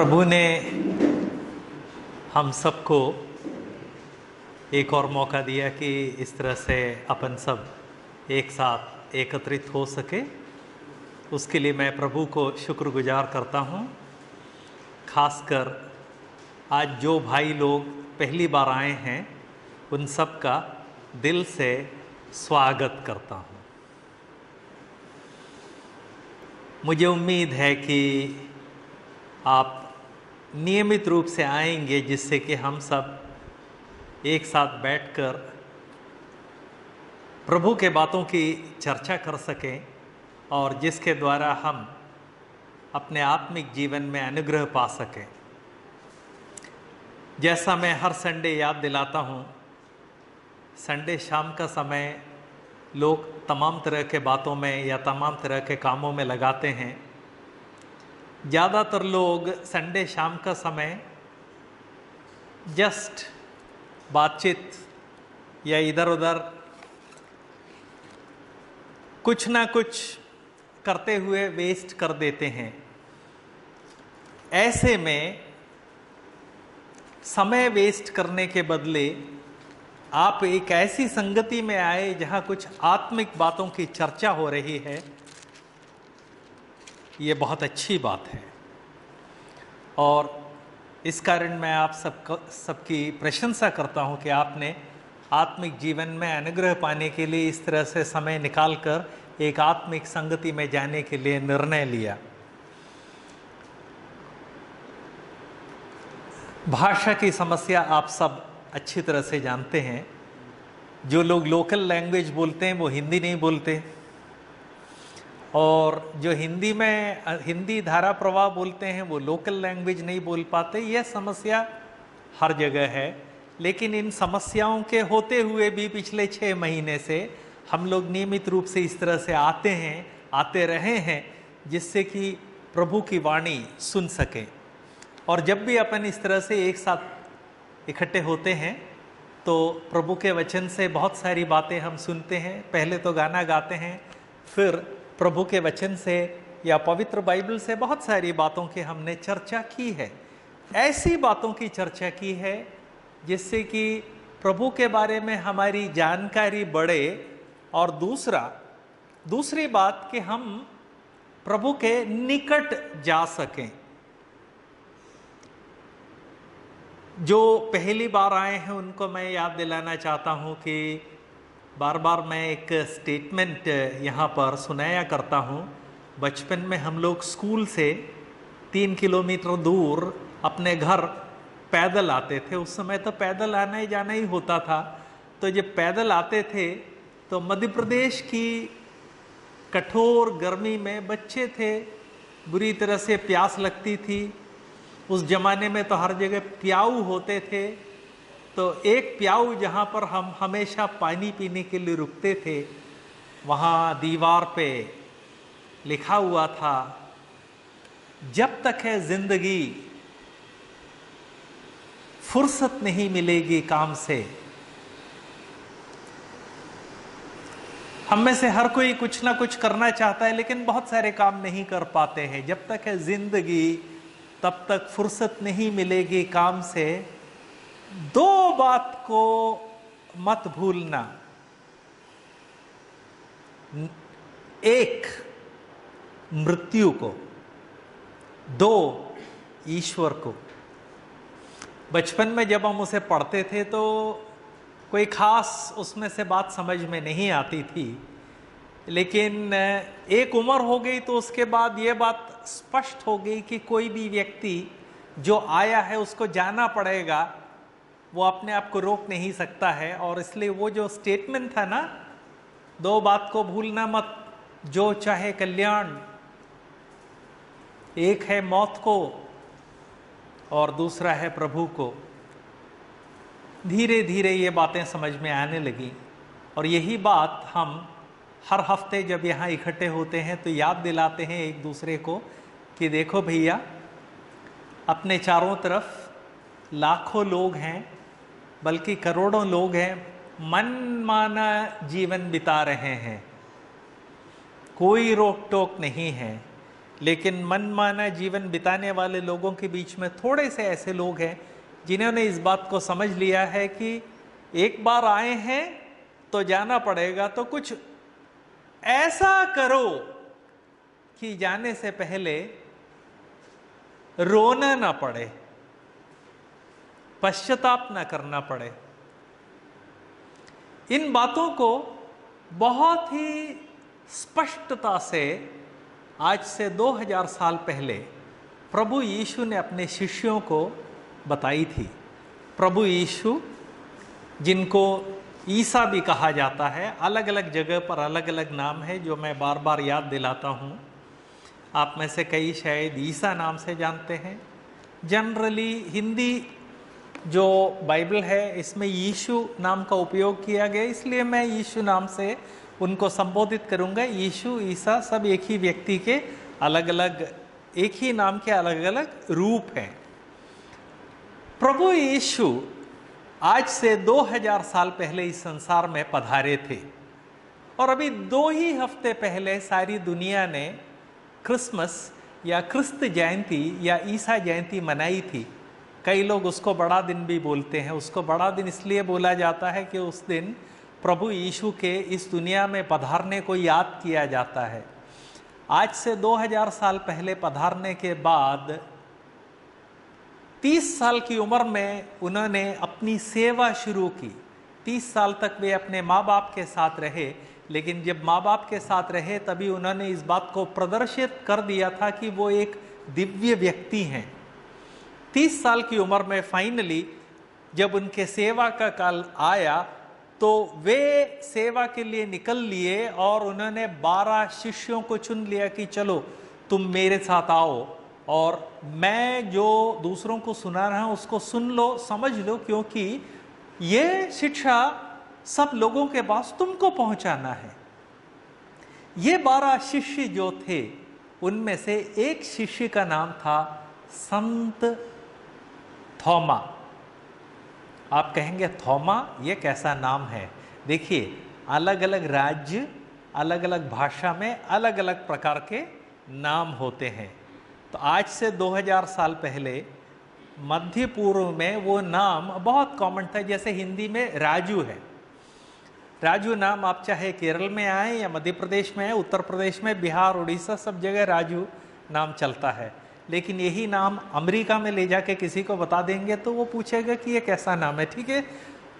प्रभु ने हम सबको एक और मौका दिया कि इस तरह से अपन सब एक साथ एकत्रित हो सके। उसके लिए मैं प्रभु को शुक्रगुजार करता हूँ। खासकर आज जो भाई लोग पहली बार आए हैं, उन सब का दिल से स्वागत करता हूँ। मुझे उम्मीद है कि आप नियमित रूप से आएँगे, जिससे कि हम सब एक साथ बैठकर प्रभु के बातों की चर्चा कर सकें और जिसके द्वारा हम अपने आत्मिक जीवन में अनुग्रह पा सकें। जैसा मैं हर संडे याद दिलाता हूँ, संडे शाम का समय लोग तमाम तरह के बातों में या तमाम तरह के कामों में लगाते हैं। ज़्यादातर लोग संडे शाम का समय जस्ट बातचीत या इधर उधर कुछ ना कुछ करते हुए वेस्ट कर देते हैं। ऐसे में समय वेस्ट करने के बदले आप एक ऐसी संगति में आए जहाँ कुछ आत्मिक बातों की चर्चा हो रही है ये बहुत अच्छी बात है। और इस कारण मैं आप सब सबकी प्रशंसा करता हूँ कि आपने आत्मिक जीवन में अनुग्रह पाने के लिए इस तरह से समय निकालकर एक आत्मिक संगति में जाने के लिए निर्णय लिया। भाषा की समस्या आप सब अच्छी तरह से जानते हैं। जो लोग लोकल लैंग्वेज बोलते हैं, वो हिंदी नहीं बोलते। और जो हिंदी में हिंदी धारा प्रवाह बोलते हैं, वो लोकल लैंग्वेज नहीं बोल पाते। यह समस्या हर जगह है। लेकिन इन समस्याओं के होते हुए भी पिछले छः महीने से हम लोग नियमित रूप से इस तरह से आते हैं, आते रहे हैं, जिससे कि प्रभु की वाणी सुन सकें। और जब भी अपन इस तरह से एक साथ इकट्ठे होते हैं तो प्रभु के वचन से बहुत सारी बातें हम सुनते हैं। पहले तो गाना गाते हैं, फिर प्रभु के वचन से या पवित्र बाइबल से बहुत सारी बातों की हमने चर्चा की है। ऐसी बातों की चर्चा की है जिससे कि प्रभु के बारे में हमारी जानकारी बढ़े और दूसरा, दूसरी बात कि हम प्रभु के निकट जा सकें। जो पहली बार आए हैं उनको मैं याद दिलाना चाहता हूँ कि बार बार मैं एक स्टेटमेंट यहाँ पर सुनाया करता हूँ। बचपन में हम लोग स्कूल से तीन किलोमीटर दूर अपने घर पैदल आते थे। उस समय तो पैदल आना ही जाना ही होता था। तो जब पैदल आते थे तो मध्य प्रदेश की कठोर गर्मी में बच्चे थे, बुरी तरह से प्यास लगती थी। उस जमाने में तो हर जगह प्याऊ होते थे। तो एक प्याऊ जहाँ पर हम हमेशा पानी पीने के लिए रुकते थे, वहाँ दीवार पे लिखा हुआ था, जब तक है ज़िंदगी, फुर्सत नहीं मिलेगी काम से। हम में से हर कोई कुछ ना कुछ करना चाहता है, लेकिन बहुत सारे काम नहीं कर पाते हैं। जब तक है ज़िंदगी, तब तक फुर्सत नहीं मिलेगी काम से। दो बात को मत भूलना। एक, मृत्यु को। दो, ईश्वर को। बचपन में जब हम उसे पढ़ते थे तो कोई खास उसमें से बात समझ में नहीं आती थी। लेकिन, एक उम्र हो गई तो उसके बाद ये बात स्पष्ट हो गई कि कोई भी व्यक्ति जो आया है उसको जाना पड़ेगा। वो अपने आप को रोक नहीं सकता है और इसलिए वो जो स्टेटमेंट था ना, दो बात को भूलना मत। जो चाहे कल्याण, एक है मौत को और दूसरा है प्रभु को। धीरे धीरे ये बातें समझ में आने लगी और यही बात हम हर हफ़्ते जब यहाँ इकट्ठे होते हैं तो याद दिलाते हैं एक दूसरे को कि देखो भैया, अपने चारों तरफ़ लाखों लोग हैं बल्कि करोड़ों लोग हैं, मन माना जीवन बिता रहे हैं। कोई रोक टोक नहीं है, लेकिन मनमाना जीवन बिताने वाले लोगों के बीच में थोड़े से ऐसे लोग हैं, जिन्होंने इस बात को समझ लिया है कि एक बार आए हैं तो जाना पड़ेगा तो कुछ ऐसा करो कि जाने से पहले रोना ना पड़े। पश्चाताप ना करना पड़े। इन बातों को बहुत ही स्पष्टता से आज से 2000 साल पहले प्रभु यीशु ने अपने शिष्यों को बताई थी। प्रभु यीशु, जिनको ईसा भी कहा जाता है अलग अलग जगह पर अलग अलग नाम है, जो मैं बार बार याद दिलाता हूँ। आप में से कई शायद ईसा नाम से जानते हैं। जनरली हिंदी जो बाइबल है, इसमें यीशु नाम का उपयोग किया गया, इसलिए मैं यीशु नाम से उनको संबोधित करूँगा। यीशु, ईसा सब एक ही व्यक्ति के अलग अलग एक ही नाम के अलग अलग रूप हैं। प्रभु यीशु आज से 2000 साल पहले इस संसार में पधारे थे। और अभी दो ही हफ़्ते पहले सारी दुनिया ने क्रिसमस या क्रिस्त जयंती या ईसा जयंती मनाई थी। कई लोग उसको बड़ा दिन भी बोलते हैं। उसको बड़ा दिन इसलिए बोला जाता है कि उस दिन प्रभु यीशु के इस दुनिया में पधारने को याद किया जाता है। आज से 2000 साल पहले पधारने के बाद 30 साल की उम्र में उन्होंने अपनी सेवा शुरू की। 30 साल तक वे अपने माँ बाप के साथ रहे, लेकिन जब माँ बाप के साथ रहे तभी उन्होंने इस बात को प्रदर्शित कर दिया था कि वो एक दिव्य व्यक्ति हैं। 30 साल की उम्र में फाइनली जब उनके सेवा का काल आया तो वे सेवा के लिए निकल लिए और उन्होंने बारह शिष्यों को चुन लिया कि चलो, तुम मेरे साथ आओ और मैं जो दूसरों को सुना रहा हूँ, उसको सुन लो, समझ लो, क्योंकि ये शिक्षा सब लोगों के पास तुमको पहुँचाना है। ये बारह शिष्य जो थे, उनमें से एक शिष्य का नाम था संत थोमा। आप कहेंगे, थौमा, ये कैसा नाम है? देखिए अलग अलग राज्य अलग अलग भाषा में अलग अलग प्रकार के नाम होते हैं। तो आज से 2000 साल पहले, मध्य पूर्व में वो नाम बहुत कॉमन था, जैसे हिंदी में राजू है। राजू नाम आप चाहे केरल में आए या मध्य प्रदेश में आए, उत्तर प्रदेश में, बिहार, उड़ीसा, सब जगह राजू नाम चलता है। लेकिन यही नाम अमेरिका में ले जाके किसी को बता देंगे तो वो पूछेगा कि ये कैसा नाम है ठीक है?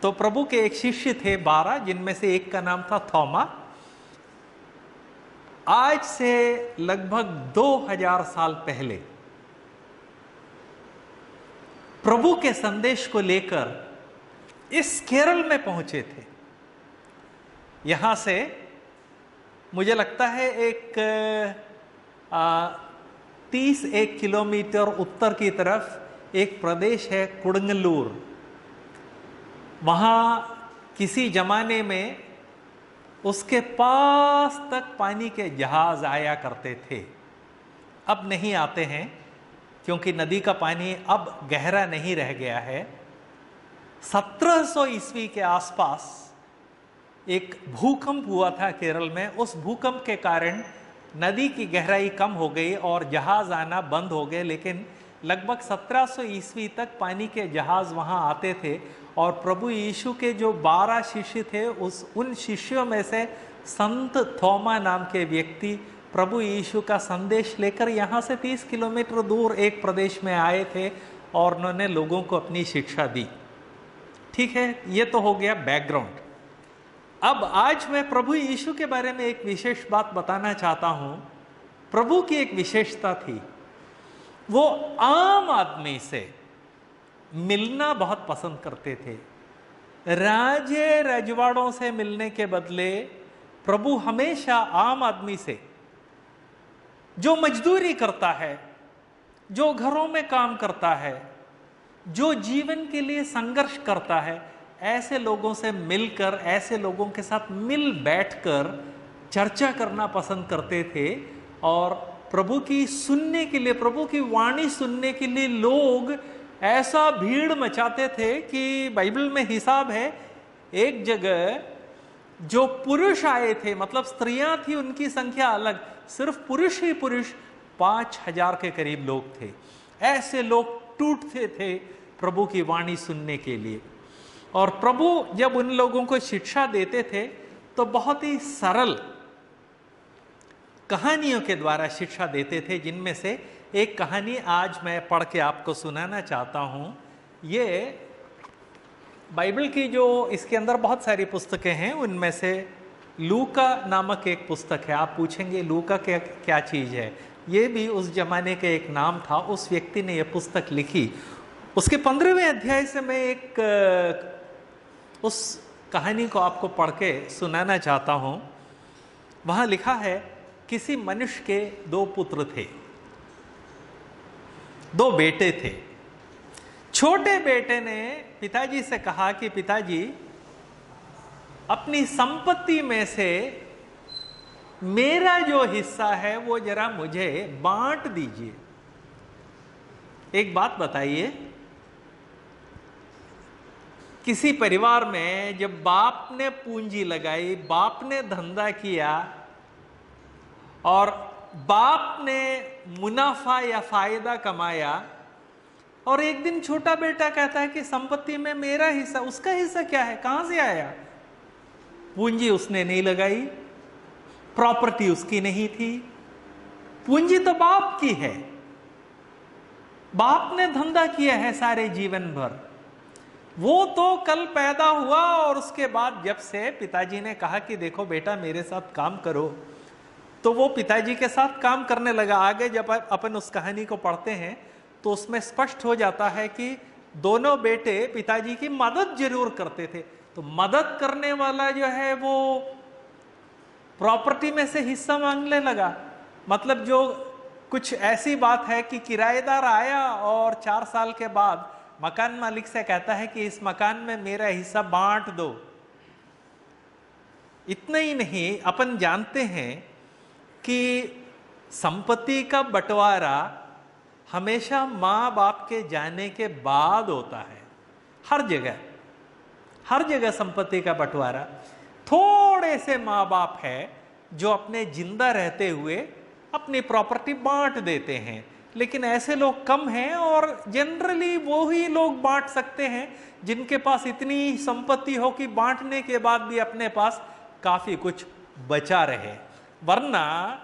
तो प्रभु के एक शिष्य थे बारह जिनमें से एक का नाम था थोमा। आज से लगभग 2000 साल पहले प्रभु के संदेश को लेकर इस केरल में पहुँचे थे। यहाँ से मुझे लगता है एक आ, तीस एक किलोमीटर उत्तर की तरफ़ एक प्रदेश है कुड़ंगलूर। वहाँ किसी जमाने में उसके पास तक पानी के जहाज़ आया करते थे। अब नहीं आते हैं, क्योंकि नदी का पानी अब गहरा नहीं रह गया है। 1700 ईस्वी के आसपास एक भूकंप हुआ था केरल में। उस भूकंप के कारण नदी की गहराई कम हो गई और जहाज़ आना बंद हो गए, लेकिन लगभग 1700 ईस्वी तक पानी के जहाज़ वहाँ आते थे और प्रभु यीशु के जो बारह शिष्य थे, उस, उन शिष्यों में से संत थोमा नाम के व्यक्ति प्रभु यीशु का संदेश लेकर यहाँ से 30 किलोमीटर दूर एक प्रदेश में आए थे और उन्होंने लोगों को अपनी शिक्षा दी। ठीक है, ये तो हो गया बैकग्राउंड। अब आज मैं प्रभु यीशु के बारे में एक विशेष बात बताना चाहता हूँ। प्रभु की एक विशेषता थी। वो आम आदमी से मिलना बहुत पसंद करते थे। राजे रजवाड़ों से मिलने के बदले प्रभु हमेशा आम आदमी से जो मजदूरी करता है, जो घरों में काम करता है, जो जीवन के लिए संघर्ष करता है ऐसे लोगों से मिलकर, ऐसे लोगों के साथ मिल बैठकर चर्चा करना पसंद करते थे और प्रभु की सुनने के लिए, प्रभु की वाणी सुनने के लिए लोग ऐसा भीड़ मचाते थे कि बाइबल में हिसाब है, एक जगह जो पुरुष आए थे मतलब स्त्रियाँ थी उनकी संख्या अलग, सिर्फ़ पुरुष ही पुरुष पाँच हज़ार के करीब लोग थे। ऐसे लोग टूटते थे प्रभु की वाणी सुनने के लिए। और प्रभु जब उन लोगों को शिक्षा देते थे तो बहुत ही सरल कहानियों के द्वारा शिक्षा देते थे, जिनमें से एक कहानी आज मैं पढ़ के आपको सुनाना चाहता हूँ। ये बाइबल की जो इसके अंदर बहुत सारी पुस्तकें हैं, उनमें से लूका नामक एक पुस्तक है। आप पूछेंगे, लूका क्या क्या चीज़ है? ये भी उस जमाने का एक नाम था, उस व्यक्ति ने यह पुस्तक लिखी। उसके पंद्रहवें अध्याय से मैं एक उस कहानी को आपको पढ़ के सुनाना चाहता हूँ। वहाँ लिखा है, किसी मनुष्य के दो पुत्र थे। दो बेटे थे। छोटे बेटे ने पिताजी से कहा कि पिताजी, अपनी संपत्ति में से मेरा जो हिस्सा है, वो जरा मुझे बांट दीजिए। एक बात बताइए किसी परिवार में जब बाप ने पूंजी लगाई, बाप ने धंधा किया और बाप ने मुनाफा या फ़ायदा कमाया और एक दिन छोटा बेटा कहता है कि संपत्ति में मेरा हिस्सा, उसका हिस्सा क्या है? कहाँ से आया? पूंजी उसने नहीं लगाई, प्रॉपर्टी उसकी नहीं थी। पूंजी तो बाप की है। बाप ने धंधा किया है सारे जीवन भर। वो तो कल पैदा हुआ और उसके बाद जब से पिताजी ने कहा कि देखो बेटा, मेरे साथ काम करो तो वो पिताजी के साथ काम करने लगा। आगे जब अपन उस कहानी को पढ़ते हैं तो उसमें स्पष्ट हो जाता है कि दोनों बेटे पिताजी की मदद ज़रूर करते थे। तो मदद करने वाला जो है वो प्रॉपर्टी में से हिस्सा मांगने लगा। मतलब जो कुछ ऐसी बात है कि किराएदार आया और चार साल के बाद मकान मालिक से कहता है कि इस मकान में मेरा हिस्सा बांट दो। इतना ही नहीं, अपन जानते हैं कि संपत्ति का बंटवारा हमेशा माँ बाप के जाने के बाद होता है। हर जगह हर जगह संपत्ति का बंटवारा। थोड़े से माँ बाप है जो अपने ज़िंदा रहते हुए अपनी प्रॉपर्टी बांट देते हैं। लेकिन ऐसे लोग कम हैं और जनरली वो ही लोग बांट सकते हैं, जिनके पास इतनी संपत्ति हो कि बांटने के बाद भी अपने पास काफ़ी कुछ बचा रहे। वरना,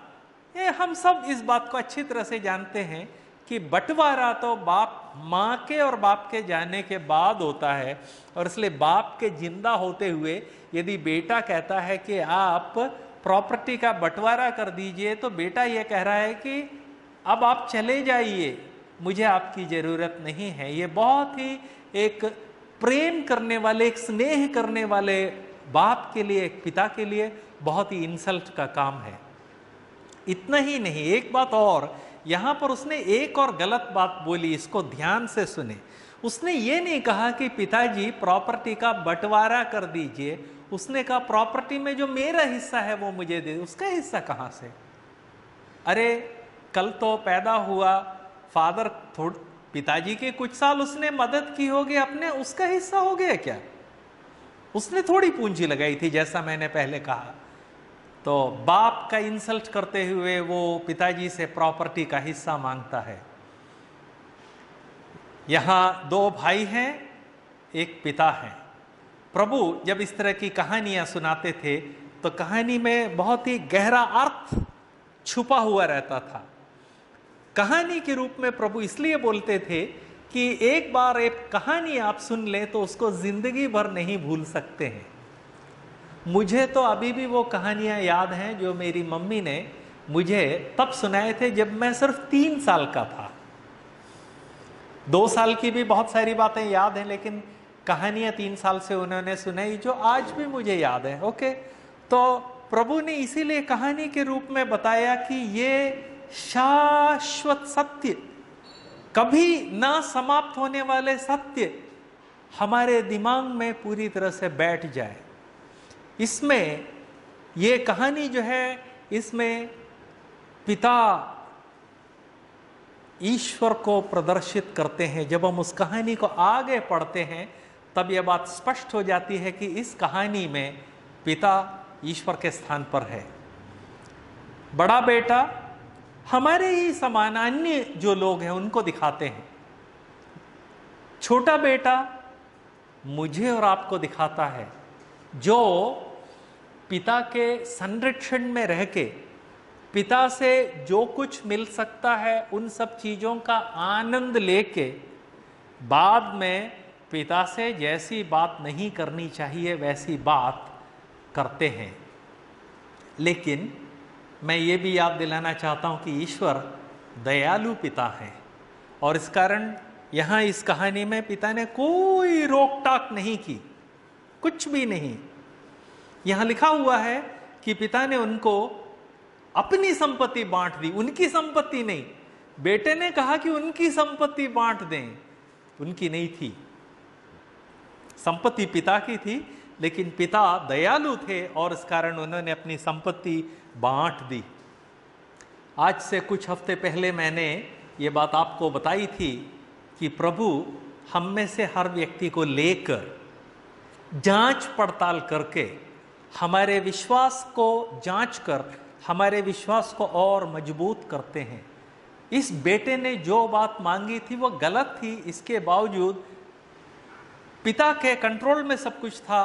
ये हम सब इस बात को अच्छी तरह से जानते हैं कि बंटवारा तो बाप माँ के और बाप के जाने के बाद होता है और इसलिए बाप के ज़िंदा होते हुए यदि बेटा कहता है कि आप प्रॉपर्टी का बंटवारा कर दीजिए तो बेटा ये कह रहा है कि अब आप चले जाइए। मुझे आपकी ज़रूरत नहीं है। ये बहुत ही एक प्रेम करने वाले, एक स्नेह करने वाले बाप के लिए, एक पिता के लिए बहुत ही इंसल्ट का काम है। इतना ही नहीं, एक बात और। यहाँ पर उसने एक और गलत बात बोली, इसको ध्यान से सुने। उसने ये नहीं कहा कि पिताजी प्रॉपर्टी का बंटवारा कर दीजिए। उसने कहा प्रॉपर्टी में जो मेरा हिस्सा है, वो मुझे दे। उसका हिस्सा कहाँ से? अरे कल तो पैदा हुआ। फादर थोड़, पिताजी के कुछ साल उसने मदद की होगी, अपने उसका हिस्सा हो गया क्या? उसने थोड़ी पूंजी लगाई थी, जैसा मैंने पहले कहा। तो बाप का इंसल्ट करते हुए वो पिताजी से प्रॉपर्टी का हिस्सा माँगता है। यहाँ दो भाई हैं, एक पिता है। प्रभु जब इस तरह की कहानियाँ सुनाते थे तो कहानी में बहुत ही गहरा अर्थ छुपा हुआ रहता था। कहानी के रूप में प्रभु इसलिए बोलते थे कि एक बार एक कहानी आप सुन लें तो उसको ज़िंदगी भर नहीं भूल सकते हैं। मुझे तो अभी भी वो कहानियाँ याद हैं जो मेरी मम्मी ने मुझे तब सुनाए थे जब मैं सिर्फ़ तीन साल का था। दो साल की भी बहुत सारी बातें याद हैं, लेकिन कहानियाँ तीन साल से उन्होंने सुनाई जो आज भी मुझे याद है, ओके? तो प्रभु ने इसीलिए कहानी के रूप में बताया कि ये शाश्वत सत्य। कभी ना समाप्त होने वाले सत्य हमारे दिमाग में पूरी तरह से बैठ जाए। इसमें ये कहानी जो है, इसमें पिता ईश्वर को प्रदर्शित करते हैं। जब हम उस कहानी को आगे पढ़ते हैं, तब यह बात स्पष्ट हो जाती है कि इस कहानी में पिता ईश्वर के स्थान पर है। बड़ा बेटा हमारे ही समान अन्य जो लोग हैं, उनको दिखाते हैं। छोटा बेटा मुझे और आपको दिखाता है, जो पिता के संरक्षण में रह के, पिता से जो कुछ मिल सकता है, उन सब चीज़ों का आनंद लेके, बाद में पिता से जैसी बात नहीं करनी चाहिए, वैसी बात करते हैं। लेकिन मैं ये भी याद दिलाना चाहता हूँ कि ईश्वर दयालु पिता है। और इस कारण यहाँ इस कहानी में पिता ने कोई रोक टाक नहीं की, कुछ भी नहीं। यहाँ लिखा हुआ है कि पिता ने उनको अपनी संपत्ति बांट दी, उनकी संपत्ति नहीं। बेटे ने कहा कि उनकी संपत्ति बांट दें। उनकी नहीं थी। संपत्ति पिता की थी, लेकिन पिता दयालु थे और इस कारण उन्होंने अपनी संपत्ति बांट दी। आज से कुछ हफ़्ते पहले मैंने ये बात आपको बताई थी कि प्रभु हम में से हर व्यक्ति को लेकर जाँच पड़ताल करके हमारे विश्वास को जाँच कर, हमारे विश्वास को और मज़बूत करते हैं। इस बेटे ने जो बात मांगी थी वो गलत थी। इसके बावजूद पिता के कंट्रोल में सब कुछ था।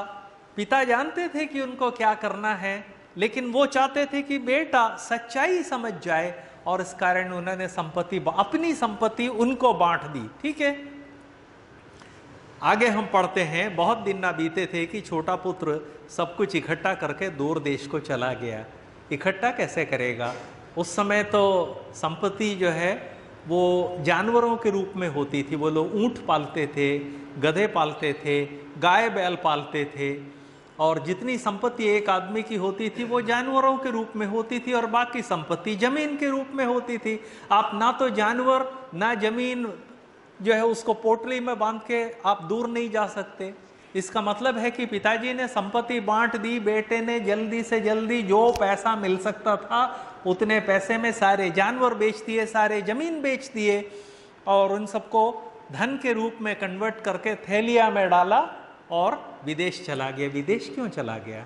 पिता जानते थे कि उनको क्या करना है। लेकिन वो चाहते थे कि बेटा सच्चाई समझ जाए और इस कारण उन्होंने संपत्ति अपनी संपत्ति उनको बांट दी, ठीक है? आगे हम पढ़ते हैं, बहुत दिन ना बीते थे कि छोटा पुत्र सब कुछ इकट्ठा करके दूर देश को चला गया। इकट्ठा कैसे करेगा? उस समय तो संपत्ति जो है, वो जानवरों के रूप में होती थी। वो लोग ऊँट पालते थे, गधे पालते थे, गाय बैल पालते थे। और जितनी संपत्ति एक आदमी की होती थी, वो जानवरों के रूप में होती थी और बाकी संपत्ति ज़मीन के रूप में होती थी। आप ना तो जानवर, ना ज़मीन जो है उसको पोटली में बाँध के आप दूर नहीं जा सकते। इसका मतलब है कि पिताजी ने संपत्ति बांट दी, बेटे ने जल्दी से जल्दी जो पैसा मिल सकता था, उतने पैसे में सारे जानवर बेच दिए, सारे ज़मीन बेच दिए और उन सबको धन के रूप में कन्वर्ट करके थैलिया में डाला और विदेश चला गया, विदेश क्यों चला गया?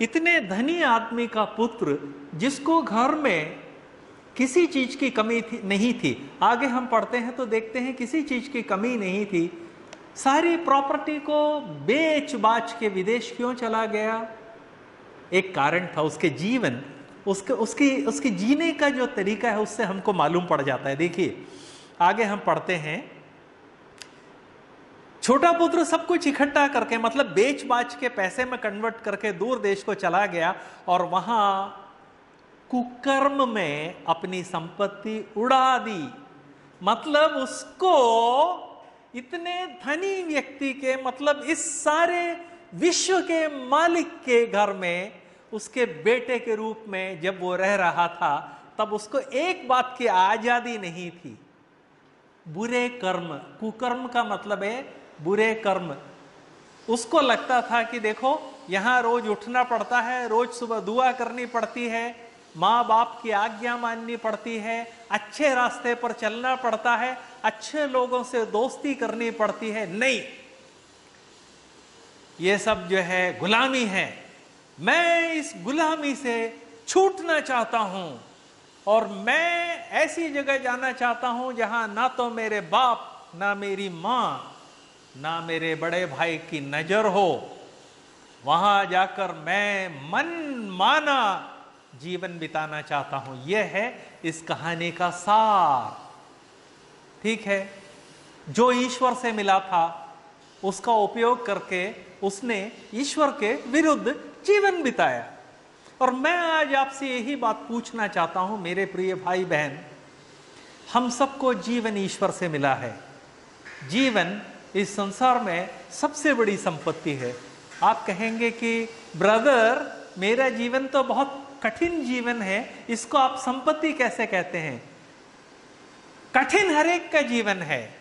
इतने धनी आदमी का पुत्र, जिसको घर में किसी चीज़ की कमी थी, नहीं थी। आगे हम पढ़ते हैं तो देखते हैं किसी चीज़ की कमी नहीं थी। सारी प्रॉपर्टी को बेच बाच के विदेश क्यों चला गया? एक कारण था उसके जीवन। उसके, उसकी, उसके जीने का जो तरीका है, उससे हमको मालूम पड़ जाता है। देखिए, आगे हम पढ़ते हैं। छोटा पुत्र सब कुछ इकट्ठा करके मतलब बेच बाच के पैसे में कन्वर्ट करके दूर देश को चला गया और वहाँ कुकर्म में अपनी संपत्ति उड़ा दी। मतलब उसको इतने धनी व्यक्ति के मतलब इस सारे विश्व के मालिक के घर में, उसके बेटे के रूप में जब वो रह रहा था, तब उसको एक बात की आज़ादी नहीं थी। बुरे कर्म, कुकर्म का मतलब है बुरे कर्म। उसको लगता था कि देखो, यहाँ रोज उठना पड़ता है, रोज सुबह दुआ करनी पड़ती है माँ बाप की आज्ञा माननी पड़ती है, अच्छे रास्ते पर चलना पड़ता है, अच्छे लोगों से दोस्ती करनी पड़ती है। नहीं। ये सब जो है गुलामी है। मैं इस गुलामी से छूटना चाहता हूँ और मैं ऐसी जगह जाना चाहता हूँ जहाँ ना तो मेरे बाप, ना मेरी माँ ना मेरे बड़े भाई की नज़र हो, वहाँ जाकर मैं मन माना जीवन बिताना चाहता हूँ। यह है इस कहानी का सार। ठीक है, जो ईश्वर से मिला था, उसका उपयोग करके उसने ईश्वर के विरुद्ध जीवन बिताया। और मैं आज आपसे यही बात पूछना चाहता हूँ, मेरे प्रिय भाई बहन, हम सबको जीवन ईश्वर से मिला है। जीवन इस संसार में सबसे बड़ी संपत्ति है। आप कहेंगे कि, ब्रदर, मेरा जीवन तो बहुत कठिन जीवन है, इसको आप संपत्ति कैसे कहते हैं? कठिन हरेक का जीवन है।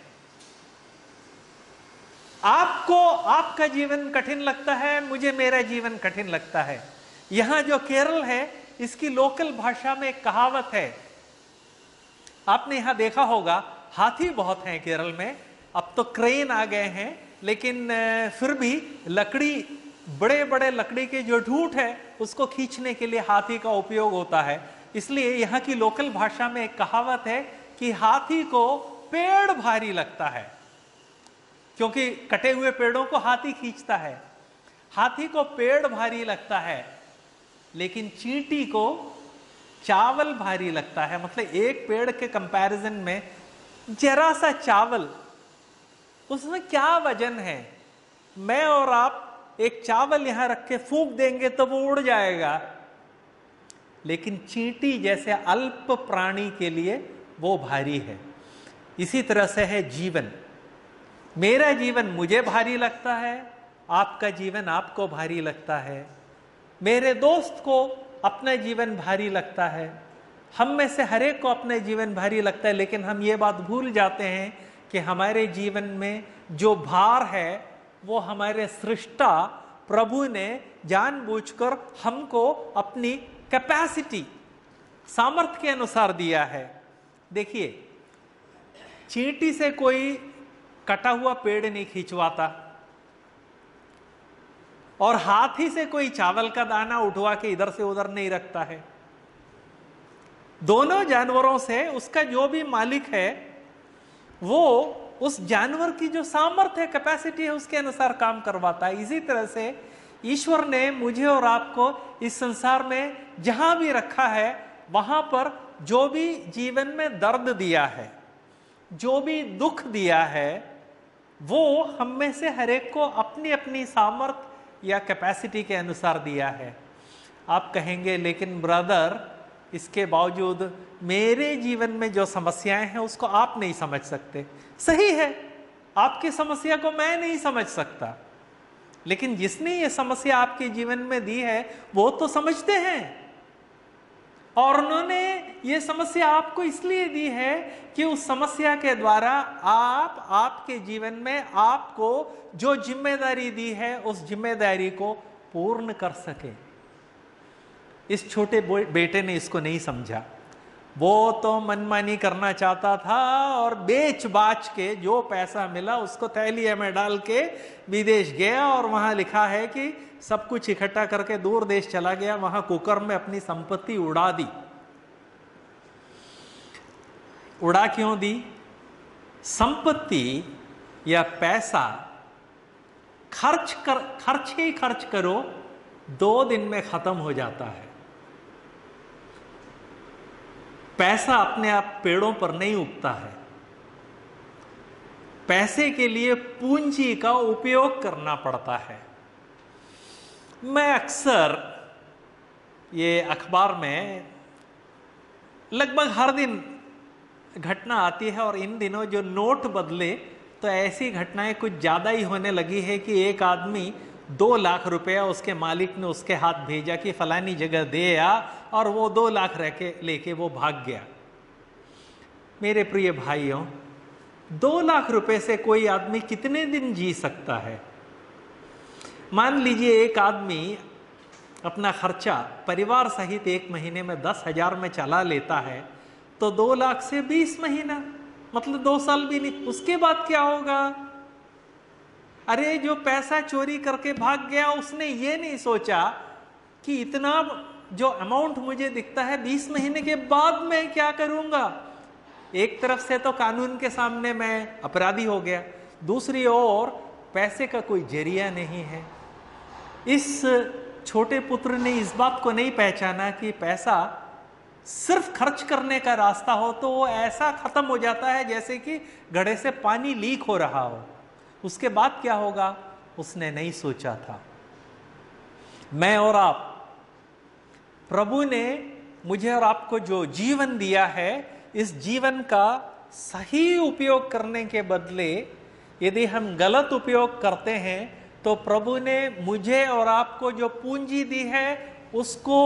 आपको आपका जीवन कठिन लगता है, मुझे मेरा जीवन कठिन लगता है। यहाँ जो केरल है, इसकी लोकल भाषा में एक कहावत है। आपने यहाँ देखा होगा, हाथी बहुत हैं केरल में। अब तो क्रेन आ गए हैं, लेकिन फिर भी लकड़ी बड़े बड़े लकड़ी के जो ढूंठ है, उसको खींचने के लिए हाथी का उपयोग होता है। इसलिए यहाँ की लोकल भाषा में एक कहावत है कि हाथी को पेड़ भारी लगता है, क्योंकि कटे हुए पेड़ों को हाथी खींचता है। हाथी को पेड़ भारी लगता है, लेकिन चींटी को चावल भारी लगता है। मतलब एक पेड़ के कंपैरिजन में जरा सा चावल उसमें क्या वज़न है? मैं और आप एक चावल यहाँ रख के फूक देंगे तो वो उड़ जाएगा। लेकिन चींटी जैसे अल्प प्राणी के लिए वो भारी है। इसी तरह से है जीवन। मेरा जीवन मुझे भारी लगता है, आपका जीवन आपको भारी लगता है। मेरे दोस्त को अपना जीवन भारी लगता है। हम में से हरेक को अपना जीवन भारी लगता है, लेकिन हम ये बात भूल जाते हैं कि हमारे जीवन में जो भार है, वो हमारे सृष्टा प्रभु ने जानबूझकर हमको अपनी कैपेसिटी सामर्थ्य के अनुसार दिया है। देखिए, चींटी से कोई कटा हुआ पेड़ नहीं खींचवाता, और हाथी से कोई चावल का दाना उठवा के इधर से उधर नहीं रखता है। दोनों जानवरों से उसका जो भी मालिक है वो उस जानवर की जो सामर्थ्य है कैपेसिटी है, उसके अनुसार काम करवाता है। इसी तरह से ईश्वर ने मुझे और आपको इस संसार में जहाँ भी रखा है, वहाँ पर जो भी जीवन में दर्द दिया है, जो भी दुख दिया है, वो हम में से हरेक को अपनी अपनी सामर्थ्य या कैपेसिटी के अनुसार दिया है। आप कहेंगे, लेकिन ब्रदर इसके बावजूद मेरे जीवन में जो समस्याएँ हैं, उसको आप नहीं समझ सकते। सही है, आपकी समस्या को मैं नहीं समझ सकता। लेकिन जिसने ये समस्या आपके जीवन में दी है, वो तो समझते हैं। और उन्होंने ये समस्या आपको इसलिए दी है कि उस समस्या के द्वारा आप, आपके जीवन में आपको जो ज़िम्मेदारी दी है, उस ज़िम्मेदारी को पूर्ण कर सके। इस छोटे बेटे ने इसको नहीं समझा। वो तो मनमानी करना चाहता था और बेच बाच के जो पैसा मिला उसको थैलिया में डाल के विदेश गया और वहाँ लिखा है कि सब कुछ इकट्ठा करके दूर देश चला गया, वहाँ कुकर में अपनी संपत्ति उड़ा दी। उड़ा क्यों दी? संपत्ति या पैसा खर्च कर, खर्च ही खर्च करो, दो दिन में खत्म हो जाता है। पैसा अपने आप पेड़ों पर नहीं उगता है। पैसे के लिए पूंजी का उपयोग करना पड़ता है। मैं अक्सर ये अखबार में लगभग हर दिन घटना आती है और इन दिनों जो नोट बदले तो ऐसी घटनाएँ कुछ ज़्यादा ही होने लगी है कि एक आदमी दो लाख रुपया उसके मालिक ने उसके हाथ भेजा कि, फलानी जगह दे आ और वो दो लाख रह के लेके वो भाग गया। मेरे प्रिय भाइयों, दो लाख रुपए से कोई आदमी कितने दिन जी सकता है? मान लीजिए एक आदमी अपना खर्चा परिवार सहित एक महीने में दस हज़ार में चला लेता है तो दो लाख से बीस महीना मतलब दो साल भी नहीं, उसके बाद क्या होगा? अरे, जो पैसा चोरी करके भाग गया, उसने ये नहीं सोचा कि इतना जो अमाउंट मुझे दिखता है बीस महीने के बाद मैं क्या करूँगा? एक तरफ़ से तो कानून के सामने मैं अपराधी हो गया, दूसरी ओर पैसे का कोई ज़रिया नहीं है। इस छोटे पुत्र ने इस बात को नहीं पहचाना कि पैसा सिर्फ़ खर्च करने का रास्ता हो तो वो ऐसा खत्म हो जाता है जैसे कि घड़े से पानी लीक हो रहा हो। उसके बाद क्या होगा? उसने नहीं सोचा था। मैं और आप प्रभु ने मुझे और आपको जो जीवन दिया है, इस जीवन का सही उपयोग करने के बदले यदि हम गलत उपयोग करते हैं तो प्रभु ने मुझे और आपको जो पूंजी दी है, उसको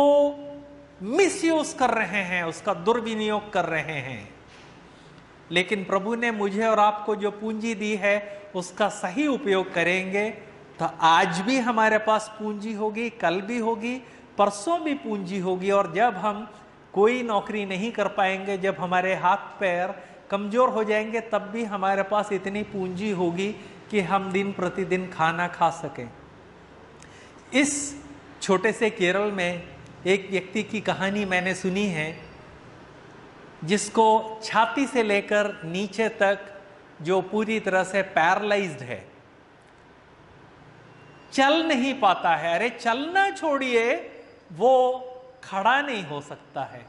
मिसयूज कर रहे हैं, उसका दुर्विनियोग कर रहे हैं। लेकिन प्रभु ने मुझे और आपको जो पूंजी दी है, उसका सही उपयोग करेंगे तो आज भी हमारे पास पूंजी होगी, कल भी होगी परसों भी पूंजी होगी और जब हम कोई नौकरी नहीं कर पाएँगे, जब हमारे हाथ पैर कमज़ोर हो जाएँगे, तब भी हमारे पास इतनी पूंजी होगी कि हम दिन प्रतिदिन खाना खा सकें। इस छोटे से केरल में एक व्यक्ति की कहानी मैंने सुनी है, जिसको छाती से लेकर नीचे तक जो पूरी तरह से पैरालाइज्ड है, चल नहीं पाता है। अरे, चलना छोड़िए। वो खड़ा नहीं हो सकता है।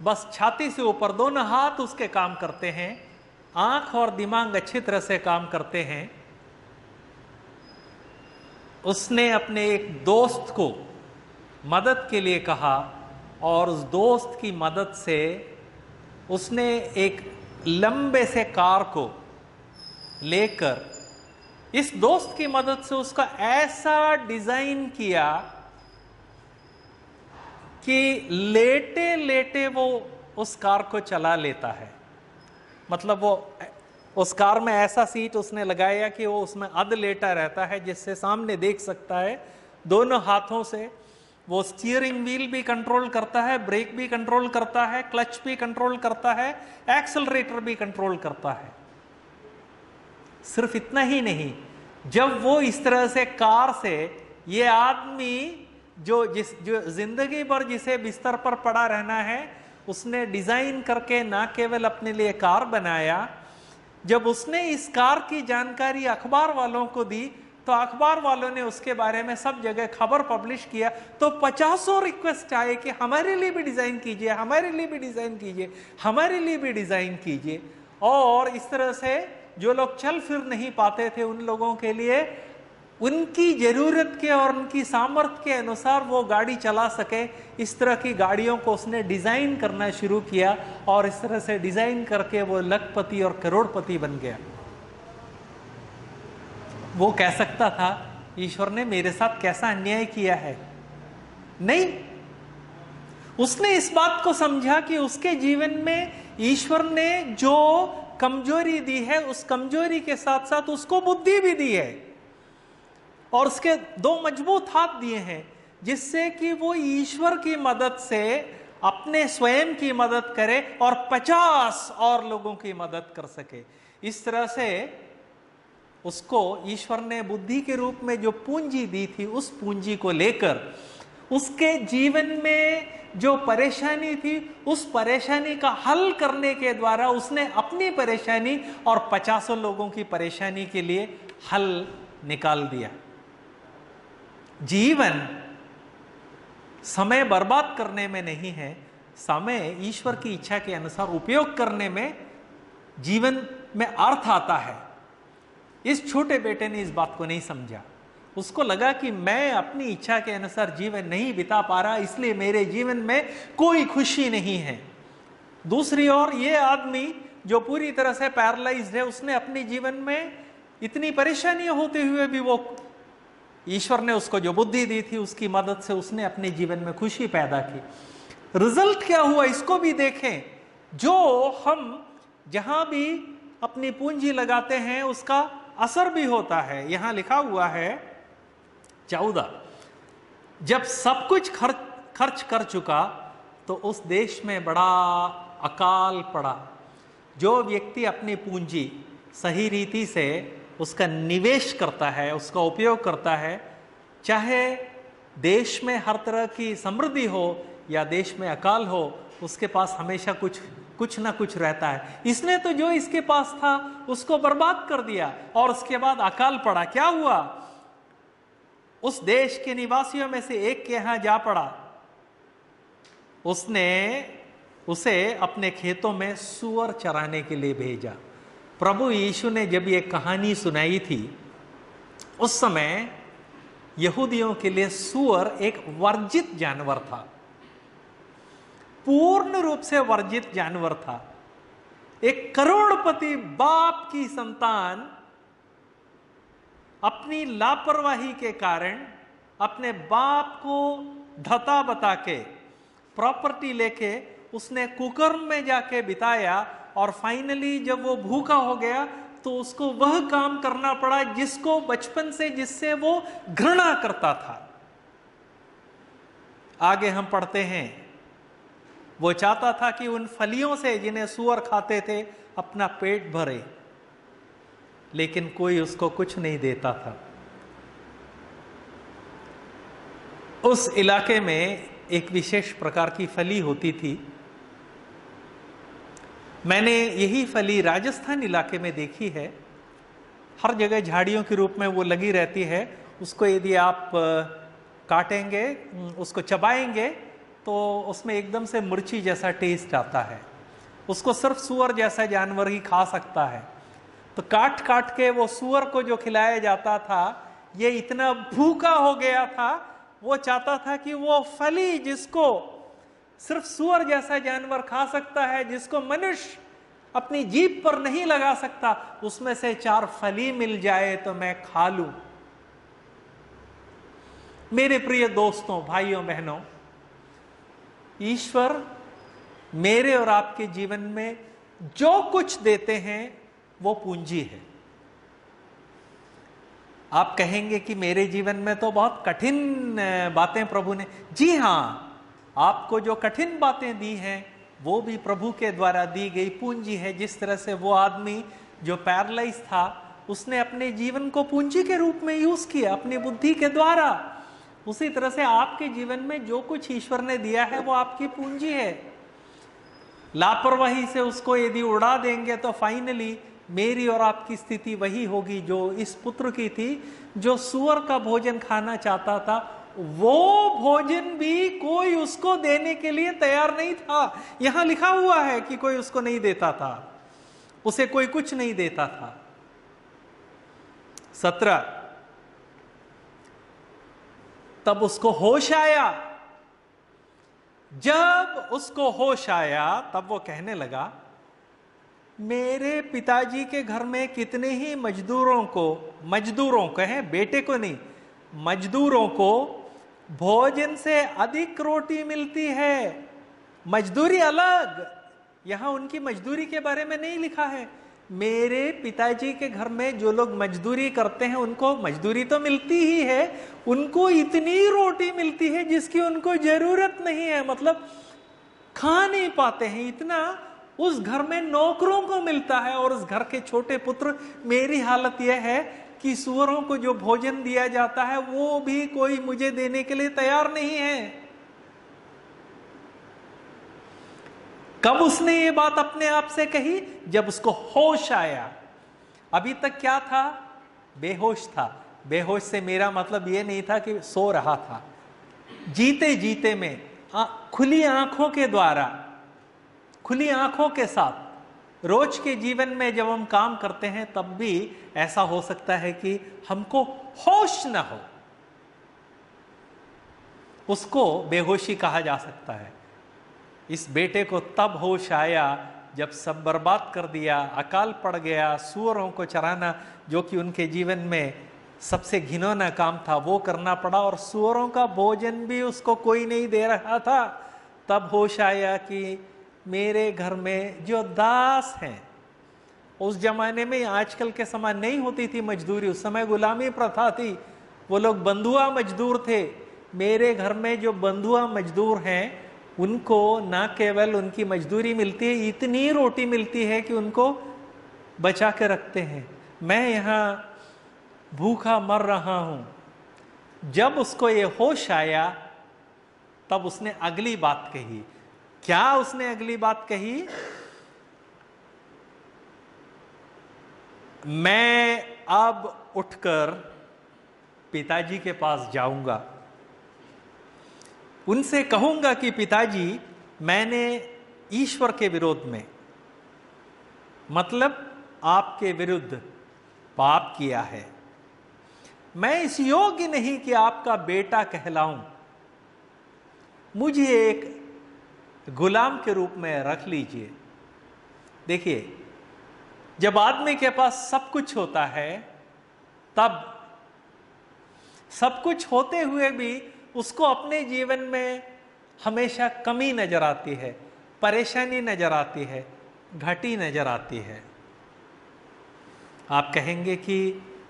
बस छाती से ऊपर दोनों हाथ उसके काम करते हैं, आँख और दिमाग अच्छी तरह से काम करते हैं। उसने अपने एक दोस्त को मदद के लिए कहा और उस दोस्त की मदद से उसने एक लंबे से कार को लेकर इस दोस्त की मदद से उसका ऐसा डिज़ाइन किया कि लेटे लेटे वो उस कार को चला लेता है। मतलब वो, उस कार में ऐसा सीट उसने लगाया कि वो उसमें अध लेटा रहता है, जिससे सामने देख सकता है, दोनों हाथों से वो स्टीयरिंग व्हील भी कंट्रोल करता है ब्रेक भी कंट्रोल करता है क्लच भी कंट्रोल करता है एक्सलरेटर भी कंट्रोल करता है। सिर्फ़ इतना ही नहीं, जब वो इस तरह से कार से ये आदमी जो जिस, जो ज़िंदगी भर जिसे बिस्तर पर पड़ा रहना है, उसने डिज़ाइन करके ना केवल अपने लिए कार बनाया, जब उसने इस कार की जानकारी अखबार वालों को दी तो अखबार वालों ने उसके बारे में सब जगह खबर पब्लिश किया तो पचासों रिक्वेस्ट आए कि हमारे लिए भी डिज़ाइन कीजिए, हमारे लिए भी डिज़ाइन कीजिए, हमारे लिए भी डिज़ाइन कीजिए। और इस तरह से जो लोग चल फिर नहीं पाते थे उन लोगों के लिए उनकी ज़रूरत के और उनकी सामर्थ्य के अनुसार वो गाड़ी चला सके। इस तरह की गाड़ियों को उसने डिज़ाइन करना शुरू किया और इस तरह से डिज़ाइन करके वो लखपति और करोड़पति बन गया। वो कह सकता था, ईश्वर ने मेरे साथ कैसा अन्याय किया है? नहीं। उसने इस बात को समझा कि उसके जीवन में ईश्वर ने जो कमज़ोरी दी है, उस कमज़ोरी के साथ साथ उसको बुद्धि भी दी है। और उसके दो मज़बूत हाथ दिए हैं, जिससे कि वो ईश्वर की मदद से अपने स्वयं की मदद करे और पचास और लोगों की मदद कर सके। इस तरह से उसको ईश्वर ने बुद्धि के रूप में जो पूंजी दी थी, उस पूंजी को लेकर, उसके जीवन में जो परेशानी थी, उस परेशानी का हल करने के द्वारा उसने अपनी परेशानी और पचासों लोगों की परेशानी के लिए हल निकाल दिया। जीवन समय बर्बाद करने में नहीं है, समय ईश्वर की इच्छा के अनुसार उपयोग करने में जीवन में अर्थ आता है। इस छोटे बेटे ने इस बात को नहीं समझा। उसको लगा कि मैं अपनी इच्छा के अनुसार जीवन नहीं बिता पा रहा, इसलिए मेरे जीवन में कोई खुशी नहीं है। दूसरी ओर ये आदमी जो पूरी तरह से पैरालाइज है, उसने अपने जीवन में इतनी परेशानियाँ होते हुए भी वो ईश्वर ने उसको जो बुद्धि दी थी, उसकी मदद से उसने अपने जीवन में खुशी पैदा की। रिज़ल्ट क्या हुआ, इसको भी देखें। जो हम जहाँ भी अपनी पूंजी लगाते हैं, उसका असर भी होता है। यहाँ लिखा हुआ है, चौदह, जब सब कुछ खर्च खर्च कर चुका तो उस देश में बड़ा अकाल पड़ा। जो व्यक्ति अपनी पूंजी सही रीति से उसका निवेश करता है, उसका उपयोग करता है, चाहे देश में हर तरह की समृद्धि हो या देश में अकाल हो, उसके पास हमेशा कुछ कुछ ना कुछ रहता है। इसने तो जो इसके पास था, उसको बर्बाद कर दिया और उसके बाद अकाल पड़ा। क्या हुआ? उस देश के निवासियों में से एक के यहाँ जा पड़ा। उसने उसे अपने खेतों में सुअर चराने के लिए भेजा। प्रभु यीशु ने जब ये कहानी सुनाई थी, उस समय यहूदियों के लिए सुअर एक वर्जित जानवर था। पूर्ण रूप से वर्जित जानवर था। एक करोड़पति बाप की संतान अपनी लापरवाही के कारण अपने बाप को धता बता के, प्रॉपर्टी लेके उसने कुकर्म में जाके बिताया और फाइनली जब वो भूखा हो गया तो उसको वह काम करना पड़ा जिसको बचपन से, जिससे वो घृणा करता था। आगे हम पढ़ते हैं। वो चाहता था कि उन फलियों से जिन्हें सुअर खाते थे, अपना पेट भरे। लेकिन कोई उसको कुछ नहीं देता था। उस इलाके में एक विशेष प्रकार की फली होती थी। मैंने यही फली राजस्थान इलाके में देखी है। हर जगह झाड़ियों के रूप में वो लगी रहती है। उसको यदि आप काटेंगे उसको चबाएँगे तो उसमें एकदम से मिर्ची जैसा टेस्ट आता है। उसको सिर्फ़ सुअर जैसा जानवर ही खा सकता है। तो काट काट के वो सुअर को जो खिलाया जाता था, ये इतना भूखा हो गया था, वो चाहता था कि वो फली जिसको सिर्फ़ सुअर जैसा जानवर खा सकता है, जिसको मनुष्य अपनी जीप पर नहीं लगा सकता, उसमें से चार फली मिल जाए तो मैं खा लू। मेरे प्रिय दोस्तों, भाइयों, बहनों, ईश्वर मेरे और आपके जीवन में जो कुछ देते हैं, वो पूंजी है। आप कहेंगे कि मेरे जीवन में तो बहुत कठिन बातें प्रभु ने जी हाँ आपको जो कठिन बातें दी हैं, वो भी प्रभु के द्वारा दी गई पूंजी है। जिस तरह से वो आदमी जो पैरलाइज था, उसने अपने जीवन को पूंजी के रूप में यूज़ किया, अपनी बुद्धि के द्वारा। उसी तरह से आपके जीवन में जो कुछ ईश्वर ने दिया है, वो आपकी पूंजी है। लापरवाही से उसको यदि उड़ा देंगे तो फाइनली मेरी और आपकी स्थिति वही होगी, जो इस पुत्र की थी, जो सुअर का भोजन खाना चाहता था वो भोजन भी कोई उसको देने के लिए तैयार नहीं था। यहाँ लिखा हुआ है कि कोई उसको नहीं देता था। उसे कोई कुछ नहीं देता था। सत्रह। तब उसको होश आया। जब उसको होश आया, तब वो कहने लगा, मेरे पिताजी के घर में कितने ही मजदूरों को, मजदूरों कहें, बेटे को नहीं, मजदूरों को भोजन से अधिक रोटी मिलती है। मजदूरी अलग। यहाँ उनकी मजदूरी के बारे में नहीं लिखा है। मेरे पिताजी के घर में जो लोग मजदूरी करते हैं, उनको मजदूरी तो मिलती ही है। उनको इतनी रोटी मिलती है जिसकी उनको ज़रूरत नहीं है। मतलब खा नहीं पाते हैं। इतना उस घर में नौकरों को मिलता है और उस घर के छोटे पुत्र, मेरी हालत यह है कि सुअरों को जो भोजन दिया जाता है वो भी कोई मुझे देने के लिए तैयार नहीं है। कब उसने ये बात अपने आप से कही? जब उसको होश आया। अभी तक क्या था? बेहोश था। बेहोश से मेरा मतलब ये नहीं था कि सो रहा था। जीते जीते में आ, खुली आँखों के द्वारा खुली आँखों के साथ रोज के जीवन में जब हम काम करते हैं, तब भी ऐसा हो सकता है कि हमको होश न हो। उसको बेहोशी कहा जा सकता है। इस बेटे को तब होश आया जब सब बर्बाद कर दिया, अकाल पड़ गया, सुअरों को चराना, जो कि उनके जीवन में सबसे घिनौना काम था, वो करना पड़ा और सुअरों का भोजन भी उसको कोई नहीं दे रहा था। तब होश आया कि मेरे घर में जो दास हैं, उस जमाने में आजकल के समय नहीं होती थी मजदूरी। उस समय गुलामी प्रथा थी। वो लोग बंधुआ मजदूर थे। मेरे घर में जो बंधुआ मजदूर हैं, उनको ना केवल उनकी मजदूरी मिलती है, इतनी रोटी मिलती है कि उनको बचा के रखते हैं। मैं यहाँ भूखा मर रहा हूँ। जब उसको ये होश आया, तब उसने अगली बात कही। क्या उसने अगली बात कही? मैं अब उठकर पिताजी के पास जाऊँगा। उनसे कहूँगा कि पिताजी, मैंने ईश्वर के विरोध में मतलब आपके विरुद्ध पाप किया है। मैं इस योग्य नहीं कि आपका बेटा कहलाऊं। मुझे एक गुलाम के रूप में रख लीजिए। देखिए जब आदमी के पास सब कुछ होता है तब सब कुछ होते हुए भी उसको अपने जीवन में हमेशा कमी नज़र आती है परेशानी नज़र आती है घटी नज़र आती है। आप कहेंगे कि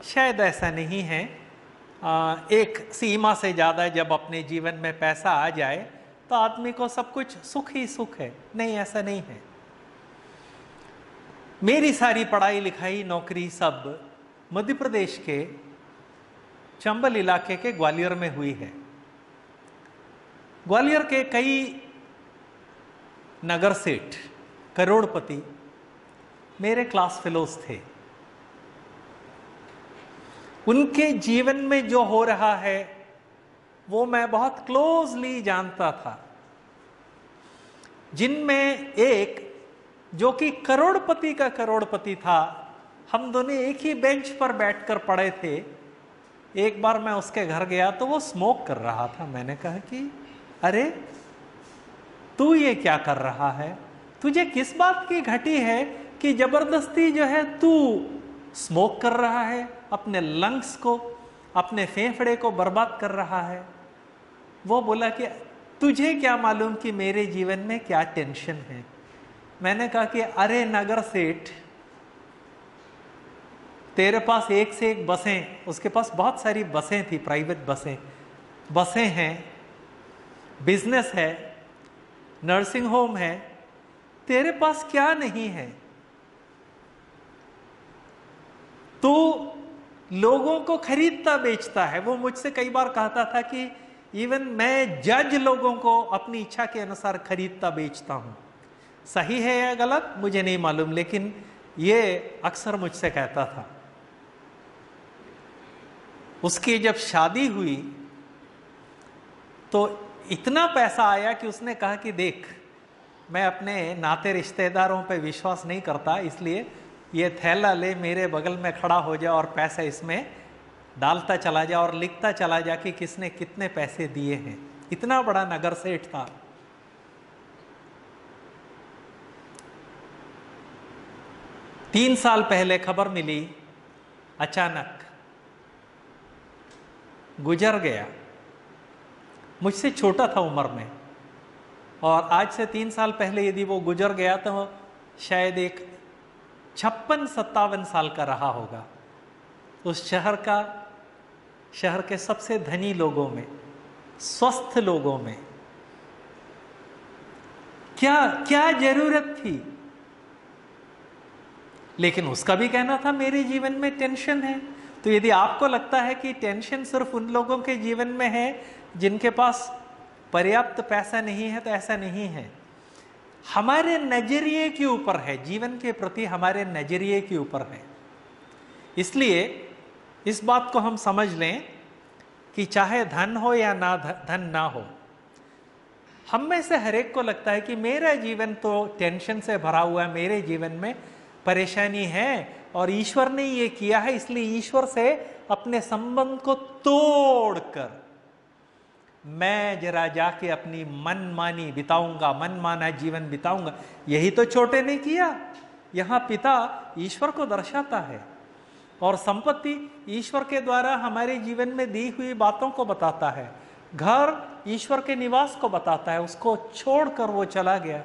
शायद ऐसा नहीं है। आ, एक सीमा से ज़्यादा जब अपने जीवन में पैसा आ जाए तो आदमी को सब कुछ सुख ही सुख है। नहीं, ऐसा नहीं है। मेरी सारी पढ़ाई लिखाई, नौकरी सब मध्य प्रदेश के चंबल इलाके के ग्वालियर में हुई है। ग्वालियर के कई नगर सेठ, करोड़पति, मेरे क्लास फेलोज थे। उनके जीवन में जो हो रहा है वो मैं बहुत क्लोजली जानता था। जिनमें एक, जो कि करोड़पति का करोड़पति था, हम दोनों एक ही बेंच पर बैठकर पढ़े थे। एक बार मैं उसके घर गया तो वो स्मोक कर रहा था। मैंने कहा कि, अरे, तू ये क्या कर रहा है? तुझे किस बात की घटी है कि ज़बरदस्ती जो है तू स्मोक कर रहा है? अपने लंग्स को, अपने फेफड़े को बर्बाद कर रहा है? वो बोला कि, तुझे क्या मालूम कि मेरे जीवन में क्या टेंशन है? मैंने कहा कि, अरे नगर सेठ, तेरे पास एक से एक बसें, उसके पास बहुत सारी बसें थी प्राइवेट बसें। बसें हैं बिज़नेस है नर्सिंग होम है, तेरे पास क्या नहीं है? तो लोगों को खरीदता बेचता है। वो मुझसे कई बार कहता था कि इवन मैं जज लोगों को अपनी इच्छा के अनुसार खरीदता, बेचता हूँ। सही है या गलत, मुझे नहीं मालूम, लेकिन ये अक्सर मुझसे कहता था। उसकी जब शादी हुई तो इतना पैसा आया कि उसने कहा कि देख, मैं अपने नाते रिश्तेदारों पे विश्वास नहीं करता, इसलिए ये थैला ले, मेरे बगल में खड़ा हो जाए और पैसा इसमें डालता चला जा और लिखता चला जा कि किसने कितने पैसे दिए हैं। इतना बड़ा नगर सेठ था। तीन साल पहले खबर मिली, अचानक गुजर गया। मुझसे छोटा था उम्र में और आज से तीन साल पहले यदि वो गुजर गया तो शायद एक छप्पन सत्तावन साल का रहा होगा। उस शहर का शहर के सबसे धनी लोगों में, स्वस्थ लोगों में। क्या क्या ज़रूरत थी? लेकिन उसका भी कहना था, मेरे जीवन में टेंशन है। तो यदि आपको लगता है कि टेंशन सिर्फ़ उन लोगों के जीवन में है, जिनके पास पर्याप्त पैसा नहीं है तो ऐसा नहीं है। हमारे नज़रिए के ऊपर है, जीवन के प्रति हमारे नज़रिए के ऊपर है। इसलिए इस बात को हम समझ लें कि चाहे धन हो या ना धन ना हो, हम में से हरेक को लगता है कि मेरा जीवन तो टेंशन से भरा हुआ है, मेरे जीवन में परेशानी है और ईश्वर ने ये किया है, इसलिए ईश्वर से अपने संबंध को तोड़कर मैं जरा जाके अपनी मन मानी बिताऊँगा मन माना जीवन बिताऊँगा। यही तो छोटे ने किया, यहाँ पिता ईश्वर को दर्शाता है। और संपत्ति ईश्वर के द्वारा हमारे जीवन में दी हुई बातों को बताता है। घर ईश्वर के निवास को बताता है। उसको छोड़कर वो चला गया।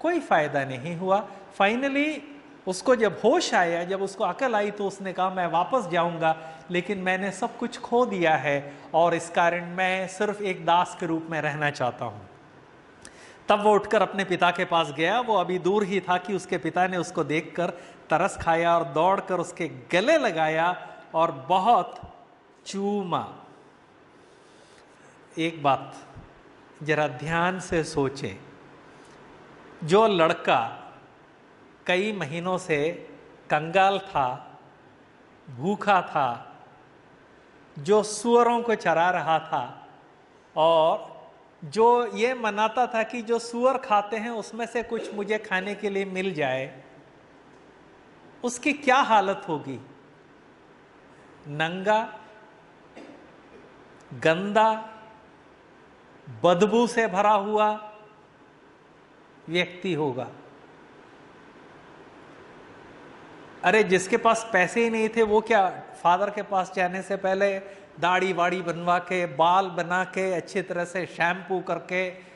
कोई फ़ायदा नहीं हुआ। फाइनली उसको जब होश आया, जब उसको अकल आई तो उसने कहा, मैं वापस जाऊँगा। लेकिन मैंने सब कुछ खो दिया है और इस कारण मैं सिर्फ़ एक दास के रूप में रहना चाहता हूँ। तब वो उठकर अपने पिता के पास गया। वो अभी दूर ही था कि उसके पिता ने उसको देखकर तरस खाया और दौड़कर उसके गले लगाया और बहुत चूमा। एक बात जरा ध्यान से सोचें। जो लड़का कई महीनों से कंगाल था, भूखा था, जो सुअरों को चरा रहा था और जो ये मनाता था कि जो सुअर खाते हैं उसमें से कुछ मुझे खाने के लिए मिल जाए उसकी क्या हालत होगी? नंगा, गंदा, बदबू से भरा हुआ व्यक्ति होगा। अरे, जिसके पास पैसे ही नहीं थे, वो क्या फादर के पास जाने से पहले दाढ़ी वाड़ी बनवा के, बाल बना के, अच्छी तरह से शैम्पू करके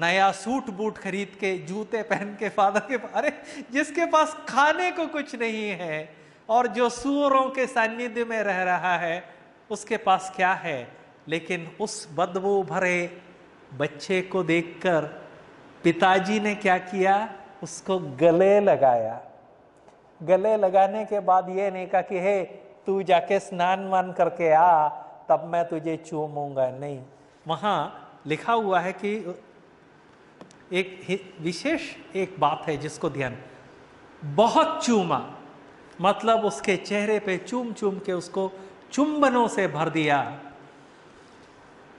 नया सूट बूट खरीद के, जूते पहन के फादर के अरे, जिसके पास खाने को कुछ नहीं है और जो सूरों के सानिध्य में रह रहा है, उसके पास क्या है? लेकिन उस बदबू भरे बच्चे को देखकर पिताजी ने क्या किया? उसको गले लगाया। गले लगाने के बाद ये नहीं कहा कि, हे, तू जाके स्नान मान करके आ, तब मैं तुझे चूमूँगा। नहीं। वहाँ लिखा हुआ है कि एक विशेष एक बात है जिसको ध्यान। बहुत चूमा मतलब उसके चेहरे पे चूम चूम के उसको चुंबनों से भर दिया।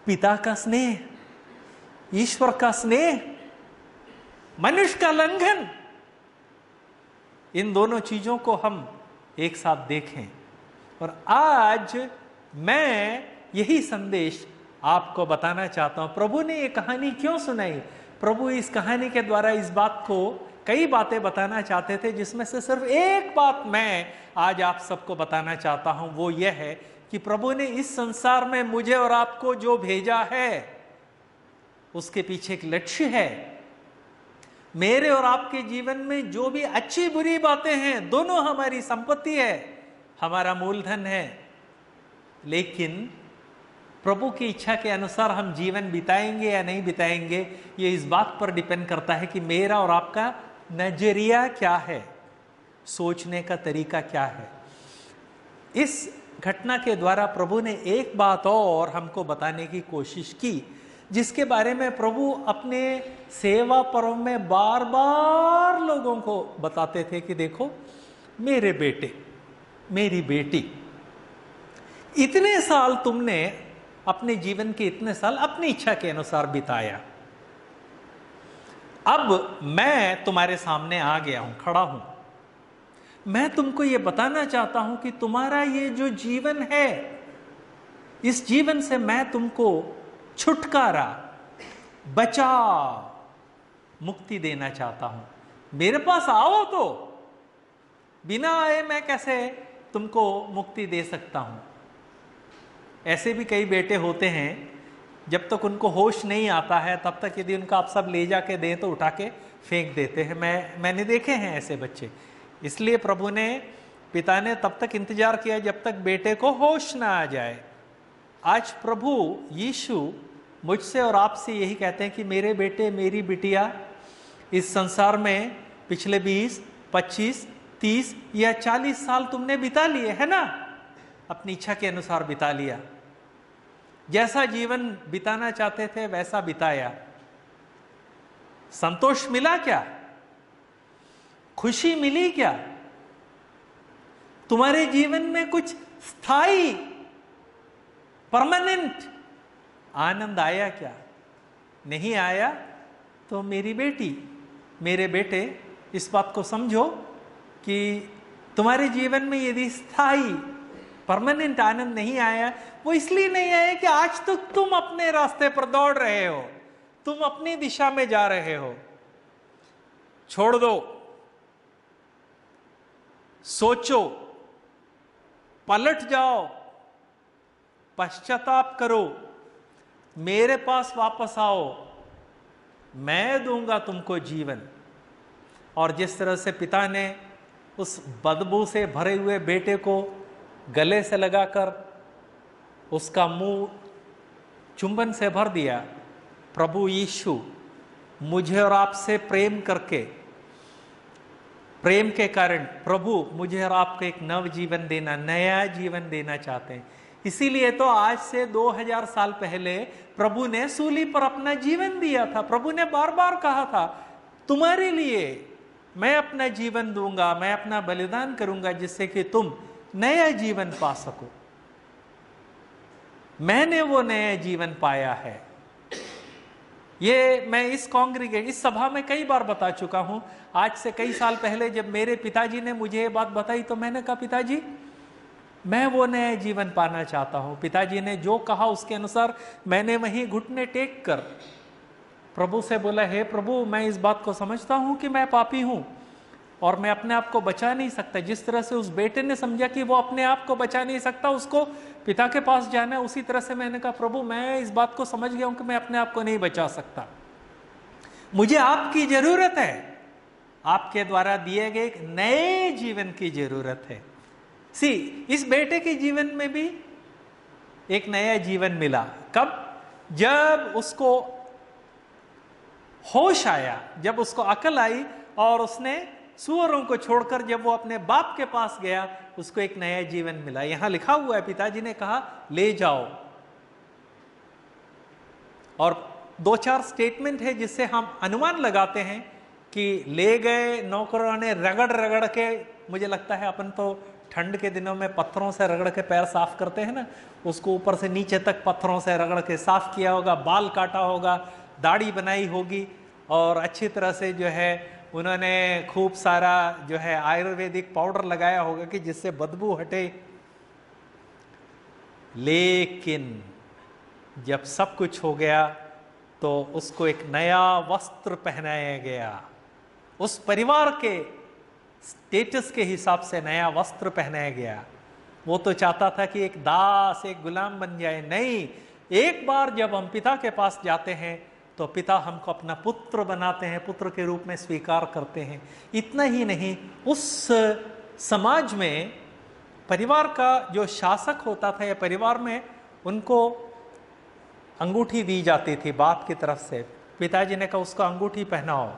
पिता का स्नेह, ईश्वर का स्नेह, मनुष्य का लंघन, इन दोनों चीज़ों को हम एक साथ देखें। और आज मैं यही संदेश आपको बताना चाहता हूँ। प्रभु ने ये कहानी क्यों सुनाई? प्रभु इस कहानी के द्वारा इस बात को कई बातें बताना चाहते थे, जिसमें से सिर्फ़ एक बात मैं आज आप सबको बताना चाहता हूँ, वो यह है कि प्रभु ने इस संसार में मुझे और आपको जो भेजा है, उसके पीछे एक लक्ष्य है। मेरे और आपके जीवन में जो भी अच्छी बुरी बातें हैं, दोनों हमारी संपत्ति है, हमारा मूलधन है। लेकिन प्रभु की इच्छा के अनुसार हम जीवन बिताएँगे या नहीं बिताएँगे, ये इस बात पर डिपेंड करता है कि मेरा और आपका नज़रिया क्या है, सोचने का तरीका क्या है। इस घटना के द्वारा प्रभु ने एक बात और हमको बताने की कोशिश की, जिसके बारे में प्रभु अपने सेवा पर्व में बार बार लोगों को बताते थे कि देखो, मेरे बेटे, मेरी बेटी, इतने साल तुमने अपने जीवन के इतने साल अपनी इच्छा के अनुसार बिताया। अब मैं तुम्हारे सामने आ गया हूँ, खड़ा हूँ। मैं तुमको यह बताना चाहता हूँ कि तुम्हारा ये जो जीवन है, इस जीवन से मैं तुमको छुटकारा, बचाव, मुक्ति देना चाहता हूँ। मेरे पास आओ तो। बिना आए मैं कैसे तुमको मुक्ति दे सकता हूँ? ऐसे भी कई बेटे होते हैं जब तक उनको होश नहीं आता है तब तक यदि उनका आप सब ले जा जाके दें तो उठा के फेंक देते हैं। मैं मैंने देखे हैं ऐसे बच्चे। इसलिए प्रभु ने पिता ने तब तक इंतज़ार किया जब तक बेटे को होश ना आ जाए। आज प्रभु यीशु मुझसे और आपसे यही कहते हैं कि मेरे बेटे मेरी बिटिया इस संसार में पिछले 20, 25, 30 या 40 साल तुमने बिता लिए है ना? अपनी इच्छा के अनुसार बिता लिया। जैसा जीवन बिताना चाहते थे, वैसा बिताया। संतोष मिला क्या? खुशी मिली क्या? तुम्हारे जीवन में कुछ स्थायी परमानेंट आनंद आया क्या? नहीं आया तो मेरी बेटी, मेरे बेटे, इस बात को समझो कि तुम्हारे जीवन में यदि स्थायी परमानेंट आनंद नहीं आया, वो इसलिए नहीं आया कि आज तक तो तुम अपने रास्ते पर दौड़ रहे हो, तुम अपनी दिशा में जा रहे हो। छोड़ दो। सोचो, पलट जाओ, पश्चाताप करो, मेरे पास वापस आओ, मैं दूँगा तुमको जीवन। और जिस तरह से पिता ने उस बदबू से भरे हुए बेटे को गले से लगाकर उसका मुँह चुंबन से भर दिया, प्रभु यीशु, मुझे और आपसे प्रेम करके, प्रेम के कारण, प्रभु, मुझे और आपको एक नव जीवन देना, नया जीवन देना चाहते हैं। इसीलिए तो आज से 2000 साल पहले प्रभु ने सूली पर अपना जीवन दिया था। प्रभु ने बार बार कहा था, तुम्हारे लिए मैं अपना जीवन दूँगा, मैं अपना बलिदान करूँगा, जिससे कि तुम नया जीवन पा सको। मैंने वो नया जीवन पाया है। ये मैं इस कांग्रेगेट इस सभा में कई बार बता चुका हूँ। आज से कई साल पहले जब मेरे पिताजी ने मुझे ये बात बताई तो मैंने कहा, पिताजी, मैं वो नया जीवन पाना चाहता हूँ। पिताजी ने जो कहा उसके अनुसार मैंने वहीं घुटने टेक कर प्रभु से बोला, हे प्रभु, मैं इस बात को समझता हूँ कि मैं पापी हूँ। और मैं अपने आप को बचा नहीं सकता। जिस तरह से उस बेटे ने समझा कि वो अपने आप को बचा नहीं सकता, उसको पिता के पास जाना है, उसी तरह से मैंने कहा, प्रभु, मैं इस बात को समझ गया हूँ कि मैं अपने आप को नहीं बचा सकता। मुझे आपकी ज़रूरत है। आपके द्वारा दिए गए एक नए जीवन की ज़रूरत है। सी इस बेटे के जीवन में भी एक नया जीवन मिला। कब? जब उसको होश आया, जब उसको अकल आई और उसने सुअरों को छोड़कर जब वो अपने बाप के पास गया, उसको एक नया जीवन मिला। यहाँ लिखा हुआ है, पिताजी ने कहा, ले जाओ। और दो चार स्टेटमेंट है जिससे हम अनुमान लगाते हैं कि ले गए, नौकरों ने रगड़ रगड़ के, मुझे लगता है अपन तो ठंड के दिनों में पत्थरों से रगड़ के पैर साफ़ करते हैं ना, उसको ऊपर से नीचे तक पत्थरों से रगड़ के साफ़ किया होगा, बाल काटा होगा, दाढ़ी बनाई होगी, और अच्छी तरह से जो है उन्होंने खूब सारा जो है आयुर्वेदिक पाउडर लगाया होगा कि जिससे बदबू हटे। लेकिन जब सब कुछ हो गया तो उसको एक नया वस्त्र पहनाया गया। उस परिवार के स्टेटस के हिसाब से नया वस्त्र पहनाया गया। वो तो चाहता था कि एक दास, एक गुलाम बन जाए। नहीं, एक बार जब हम पिता के पास जाते हैं तो पिता हमको अपना पुत्र बनाते हैं, पुत्र के रूप में स्वीकार करते हैं। इतना ही नहीं, उस समाज में परिवार का जो शासक होता था या परिवार में उनको अंगूठी दी जाती थी बाप की तरफ़ से। पिताजी ने कहा, उसको अंगूठी पहनाओ।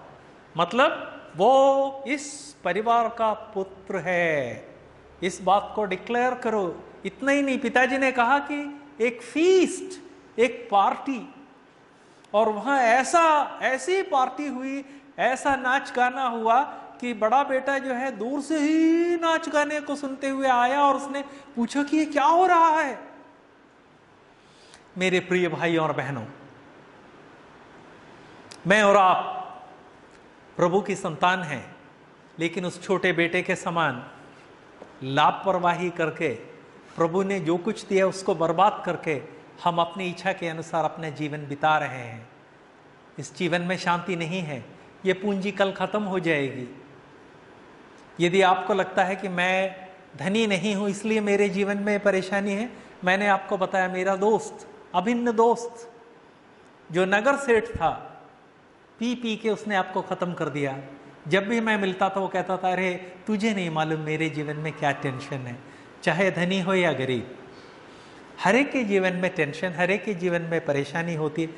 मतलब वो इस परिवार का पुत्र है। इस बात को डिक्लेयर करो। इतना ही नहीं, पिताजी ने कहा कि एक फीस्ट, एक पार्टी और वहाँ ऐसा, ऐसी पार्टी हुई, ऐसा नाच गाना हुआ कि बड़ा बेटा जो है दूर से ही नाच गाने को सुनते हुए आया और उसने पूछा कि ये क्या हो रहा है? मेरे प्रिय भाई और बहनों, मैं और आप प्रभु की संतान हैं, लेकिन उस छोटे बेटे के समान लापरवाही करके, प्रभु ने जो कुछ दिया उसको बर्बाद करके हम अपनी इच्छा के अनुसार अपने जीवन बिता रहे हैं। इस जीवन में शांति नहीं है। ये पूंजी कल खत्म हो जाएगी। यदि आपको लगता है कि मैं धनी नहीं हूँ, इसलिए मेरे जीवन में परेशानी है, मैंने आपको बताया, मेरा दोस्त, अभिन्न दोस्त, जो नगर सेठ था, पी पी के उसने आपको ख़त्म कर दिया। जब भी मैं मिलता था वो कहता था, अरे, तुझे नहीं मालूम मेरे जीवन में क्या टेंशन है। चाहे धनी हो या गरीब हर एक के जीवन में टेंशन हर एक के जीवन में परेशानी होती है।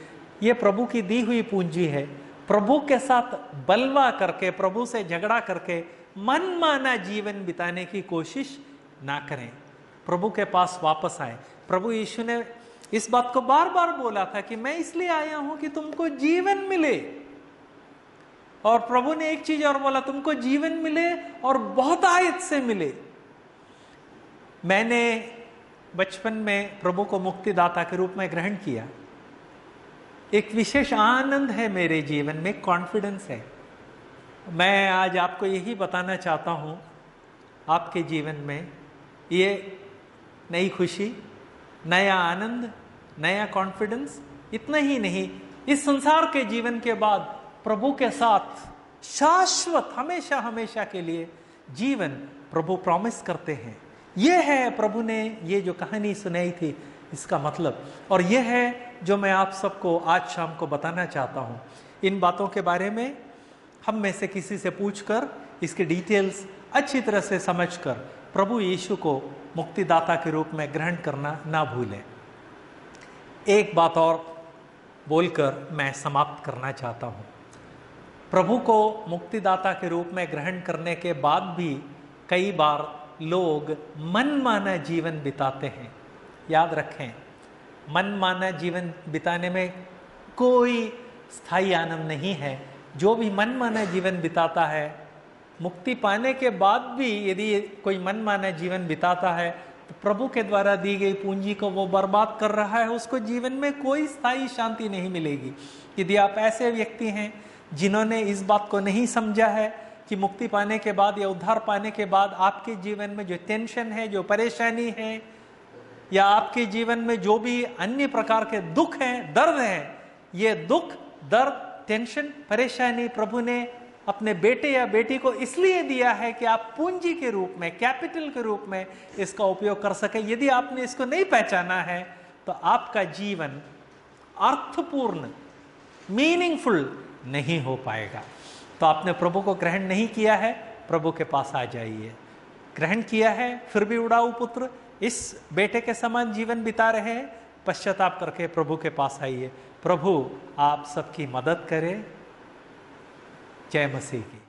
ये प्रभु की दी हुई पूंजी है। प्रभु के साथ बलवा करके, प्रभु से झगड़ा करके मन माना जीवन बिताने की कोशिश ना करें। प्रभु के पास वापस आए। प्रभु यीशु ने इस बात को बार बार बोला था कि मैं इसलिए आया हूँ कि तुमको जीवन मिले। और प्रभु ने एक चीज़ और बोला, तुमको जीवन मिले और बहुत आयत से मिले। मैंने बचपन में प्रभु को मुक्तिदाता के रूप में ग्रहण किया। एक विशेष आनंद है मेरे जीवन में कॉन्फिडेंस है। मैं आज आपको यही बताना चाहता हूँ आपके जीवन में, ये नई खुशी, नया आनंद, नया कॉन्फिडेंस इतना ही नहीं, इस संसार के जीवन के बाद प्रभु के साथ शाश्वत हमेशा हमेशा के लिए जीवन प्रभु प्रॉमिस करते हैं। यह है प्रभु ने ये जो कहानी सुनाई थी, इसका मतलब। और यह है जो मैं आप सबको आज शाम को बताना चाहता हूँ। इन बातों के बारे में हम में से किसी से पूछकर, इसके डिटेल्स अच्छी तरह से समझकर, प्रभु यीशु को मुक्तिदाता के रूप में ग्रहण करना ना भूलें। एक बात और बोलकर मैं समाप्त करना चाहता हूँ। प्रभु को मुक्तिदाता के रूप में ग्रहण करने के बाद भी कई बार लोग मनमाना जीवन बिताते हैं। याद रखें, मनमाना जीवन बिताने में कोई स्थायी आनंद नहीं है। जो भी मनमाना जीवन बिताता है, मुक्ति पाने के बाद भी यदि कोई मनमाना जीवन बिताता है तो प्रभु के द्वारा दी गई पूंजी को वो बर्बाद कर रहा है, उसको जीवन में कोई स्थायी शांति नहीं मिलेगी। यदि आप ऐसे व्यक्ति हैं, जिन्होंने इस बात को नहीं समझा है कि मुक्ति पाने के बाद या उद्धार पाने के बाद आपके जीवन में जो टेंशन है, जो परेशानी है, या आपके जीवन में जो भी अन्य प्रकार के दुख हैं, दर्द हैं, ये दुख, दर्द टेंशन परेशानी प्रभु ने अपने बेटे या बेटी को इसलिए दिया है कि आप पूंजी के रूप में कैपिटल के रूप में इसका उपयोग कर सके। यदि आपने इसको नहीं पहचाना है तो आपका जीवन अर्थपूर्ण मीनिंगफुल नहीं हो पाएगा। तो आपने प्रभु को ग्रहण नहीं किया है, प्रभु के पास आ जाइए। ग्रहण किया है, फिर भी उड़ाऊ पुत्र, इस बेटे के समान जीवन बिता रहे हैं, पश्चाताप करके प्रभु के पास आइए। प्रभु, आप सबकी मदद करें। जय मसीह की।